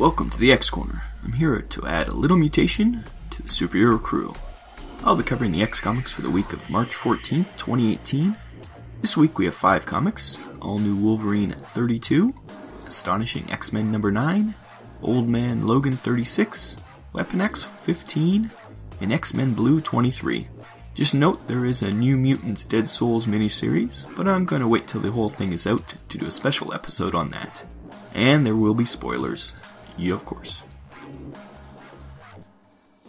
Welcome to the X Corner. I'm here to add a little mutation to the superhero crew. I'll be covering the X comics for the week of March 14th, 2018. This week we have five comics All New Wolverine 32, Astonishing X Men number 9, Old Man Logan 36, Weapon X 15, and X Men Blue 23. Just note there is a New Mutants Dead Souls miniseries, but I'm going to wait till the whole thing is out to do a special episode on that. And there will be spoilers. Yeah, of course.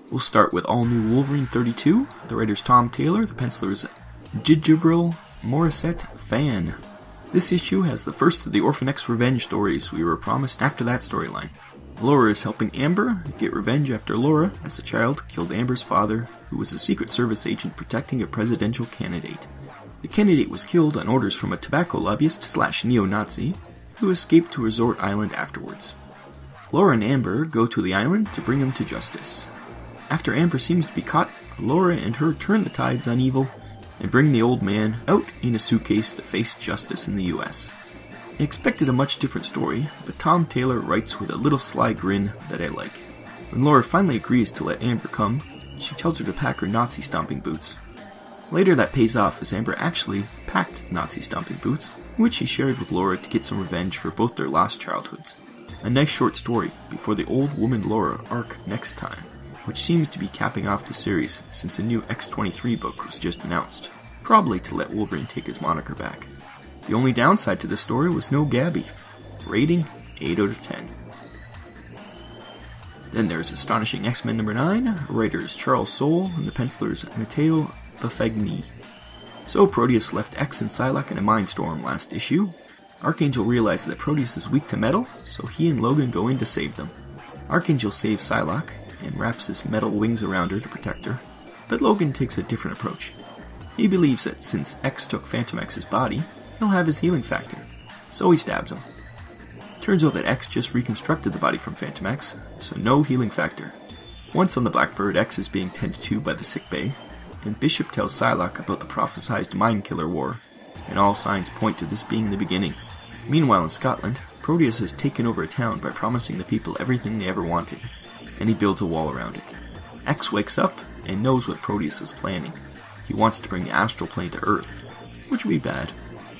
We'll start with All New Wolverine 32. The writer's Tom Taylor, the penciler's Djibril Morissette-Phan. This issue has the first of the Orphan X revenge stories we were promised after that storyline. Laura is helping Amber get revenge after Laura, as a child, killed Amber's father, who was a Secret Service agent protecting a presidential candidate. The candidate was killed on orders from a tobacco lobbyist slash neo-Nazi, who escaped to Resort Island afterwards. Laura and Amber go to the island to bring him to justice. After Amber seems to be caught, Laura and her turn the tides on evil and bring the old man out in a suitcase to face justice in the US. I expected a much different story, but Tom Taylor writes with a little sly grin that I like. When Laura finally agrees to let Amber come, she tells her to pack her Nazi stomping boots. Later that pays off as Amber actually packed Nazi stomping boots, which she shared with Laura to get some revenge for both their lost childhoods. A nice short story before the Old Woman Laura arc next time, which seems to be capping off the series since a new X23 book was just announced, probably to let Wolverine take his moniker back. The only downside to the story was no Gabby. Rating 8 out of 10. Then there's Astonishing X Men number 9, writers Charles Soule and the pencilers Matteo Buffagni. So Proteus left X and Psylocke in a mindstorm last issue. Archangel realizes that Proteus is weak to metal, so he and Logan go in to save them. Archangel saves Psylocke and wraps his metal wings around her to protect her, but Logan takes a different approach. He believes that since X took Fantomex's body, he'll have his healing factor, so he stabs him. Turns out that X just reconstructed the body from Fantomex, so no healing factor. Once on the Blackbird, X is being tended to by the sick bay, and Bishop tells Psylocke about the prophesized Mind Killer War, and all signs point to this being the beginning. Meanwhile, in Scotland, Proteus has taken over a town by promising the people everything they ever wanted, and he builds a wall around it. X wakes up and knows what Proteus is planning. He wants to bring the astral plane to Earth, which would be bad.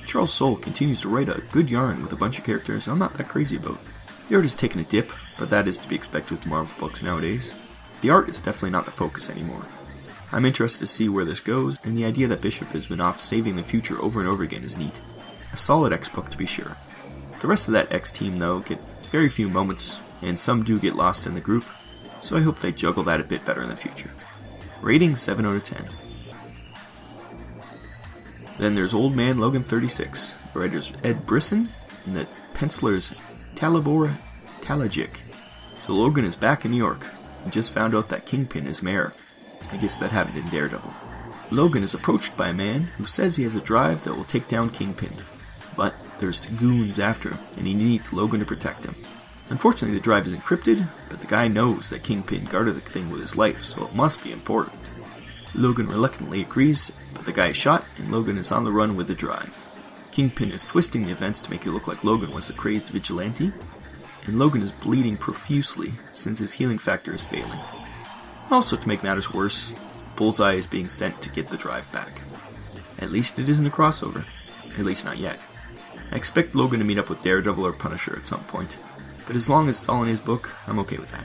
Charles Soule continues to write a good yarn with a bunch of characters I'm not that crazy about. The art has taken a dip, but that is to be expected with Marvel books nowadays. The art is definitely not the focus anymore. I'm interested to see where this goes, and the idea that Bishop has been off saving the future over and over again is neat. A solid X book to be sure. The rest of that X team, though, get very few moments, and some do get lost in the group, so I hope they juggle that a bit better in the future. Rating 7 out of 10. Then there's Old Man Logan 36, the writers Ed Brisson, and the pencilers Dalibor Talajic. So Logan is back in New York, and just found out that Kingpin is mayor. I guess that happened in Daredevil. Logan is approached by a man who says he has a drive that will take down Kingpin. But there's goons after him, and he needs Logan to protect him. Unfortunately, the drive is encrypted, but the guy knows that Kingpin guarded the thing with his life, so it must be important. Logan reluctantly agrees, but the guy is shot, and Logan is on the run with the drive. Kingpin is twisting the events to make it look like Logan was the crazed vigilante, and Logan is bleeding profusely since his healing factor is failing. Also, to make matters worse, Bullseye is being sent to get the drive back. At least it isn't a crossover. At least not yet. I expect Logan to meet up with Daredevil or Punisher at some point, but as long as it's all in his book, I'm okay with that.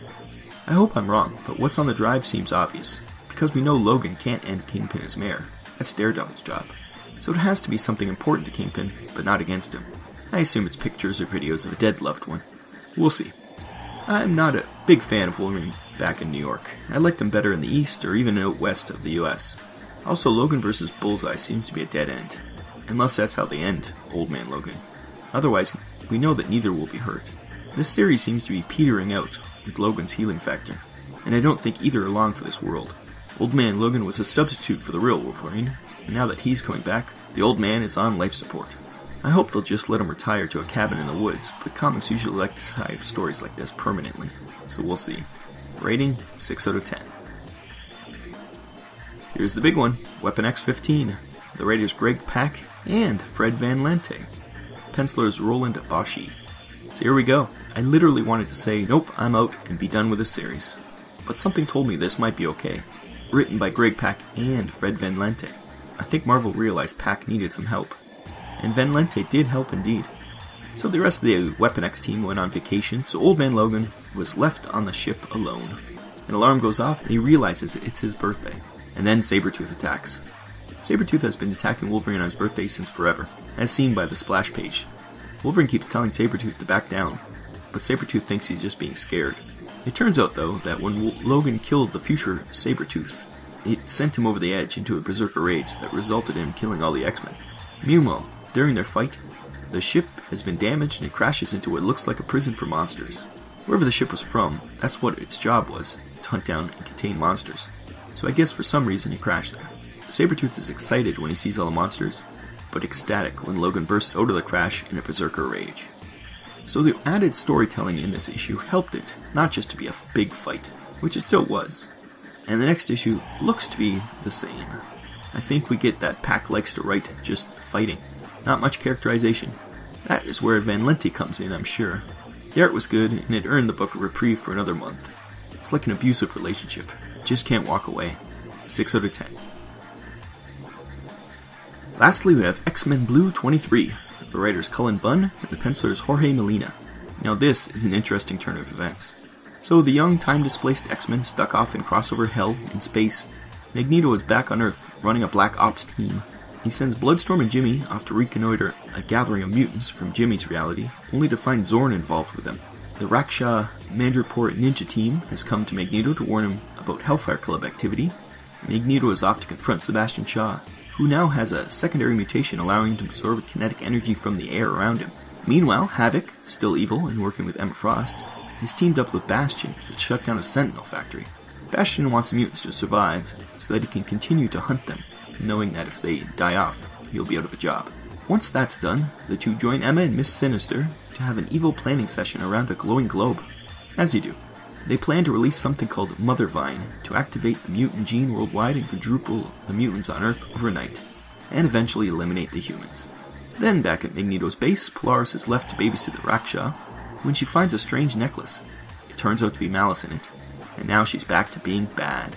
I hope I'm wrong, but what's on the drive seems obvious, because we know Logan can't end Kingpin as mayor. That's Daredevil's job. So it has to be something important to Kingpin, but not against him. I assume it's pictures or videos of a dead loved one. We'll see. I'm not a big fan of Wolverine back in New York. I liked him better in the east or even out west of the US. Also, Logan vs. Bullseye seems to be a dead end. Unless that's how they end Old Man Logan. Otherwise, we know that neither will be hurt. This series seems to be petering out with Logan's healing factor, and I don't think either are long for this world. Old Man Logan was a substitute for the real Wolverine, and now that he's coming back, the old man is on life support. I hope they'll just let him retire to a cabin in the woods, but comics usually like to tie stories like this permanently, so we'll see. Rating 6 out of 10. Here's the big one Weapon X 15. The writers Greg Pak and Fred Van Lente. Pencilers Roland Boschi. So here we go. I literally wanted to say, nope, I'm out and be done with this series. But something told me this might be okay. Written by Greg Pak and Fred Van Lente. I think Marvel realized Pak needed some help. And Van Lente did help indeed. So the rest of the Weapon X team went on vacation, so Old Man Logan was left on the ship alone. An alarm goes off and he realizes it's his birthday. And then Sabretooth attacks. Sabretooth has been attacking Wolverine on his birthday since forever, as seen by the splash page. Wolverine keeps telling Sabretooth to back down, but Sabretooth thinks he's just being scared. It turns out, though, that when Logan killed the future Sabretooth, it sent him over the edge into a berserker rage that resulted in him killing all the X-Men. Meanwhile, during their fight, the ship has been damaged and it crashes into what looks like a prison for monsters. Wherever the ship was from, that's what its job was, to hunt down and contain monsters. So I guess for some reason he crashed there. Sabretooth is excited when he sees all the monsters, but ecstatic when Logan bursts out of the crash in a berserker rage. So the added storytelling in this issue helped it not just to be a big fight, which it still was. And the next issue looks to be the same. I think we get that Pak likes to write just fighting, not much characterization. That is where Van Lente comes in, I'm sure. The art was good, and it earned the book a reprieve for another month. It's like an abusive relationship. Just can't walk away. 6 out of 10. Lastly, we have X-Men Blue 23. The writer's Cullen Bunn, and the penciler's Jorge Molina. Now this is an interesting turn of events. So the young, time-displaced X-Men stuck off in crossover hell in space. Magneto is back on Earth, running a Black Ops team. He sends Bloodstorm and Jimmy off to reconnoiter a gathering of mutants from Jimmy's reality, only to find Zorn involved with them. The Raksha Madripoor Ninja team has come to Magneto to warn him about Hellfire Club activity. Magneto is off to confront Sebastian Shaw, who now has a secondary mutation allowing him to absorb kinetic energy from the air around him. Meanwhile, Havoc, still evil and working with Emma Frost, has teamed up with Bastion to shut down a Sentinel factory. Bastion wants mutants to survive so that he can continue to hunt them, knowing that if they die off, he'll be out of a job. Once that's done, the two join Emma and Miss Sinister to have an evil planning session around a glowing globe. As you do, they plan to release something called Mothervine to activate the mutant gene worldwide and quadruple the mutants on Earth overnight, and eventually eliminate the humans. Then, back at Magneto's base, Polaris is left to babysit the Raksha when she finds a strange necklace. It turns out to be malice in it, and now she's back to being bad.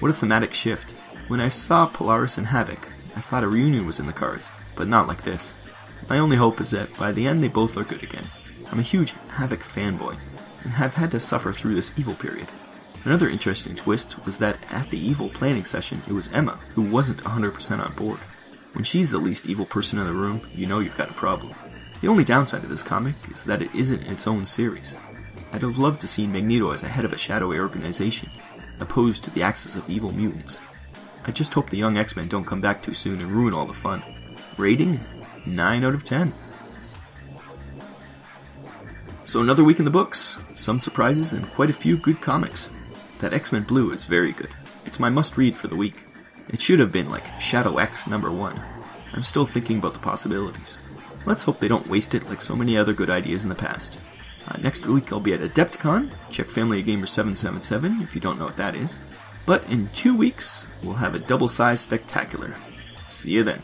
What a thematic shift. When I saw Polaris and Havoc, I thought a reunion was in the cards, but not like this. My only hope is that by the end they both are good again. I'm a huge Havoc fanboy, and have had to suffer through this evil period. Another interesting twist was that at the evil planning session, it was Emma who wasn't 100% on board. When she's the least evil person in the room, you know you've got a problem. The only downside of this comic is that it isn't its own series. I'd have loved to see Magneto as a head of a shadowy organization, opposed to the axis of evil mutants. I just hope the young X-Men don't come back too soon and ruin all the fun. Rating? 9 out of 10. So another week in the books, some surprises and quite a few good comics. That X-Men Blue is very good. It's my must-read for the week. It should have been like Shadow X number 1. I'm still thinking about the possibilities. Let's hope they don't waste it like so many other good ideas in the past. Uh, next week I'll be at Adepticon. Check Family Gamer 777 if you don't know what that is. But in two weeks, we'll have a double-sized spectacular. See you then.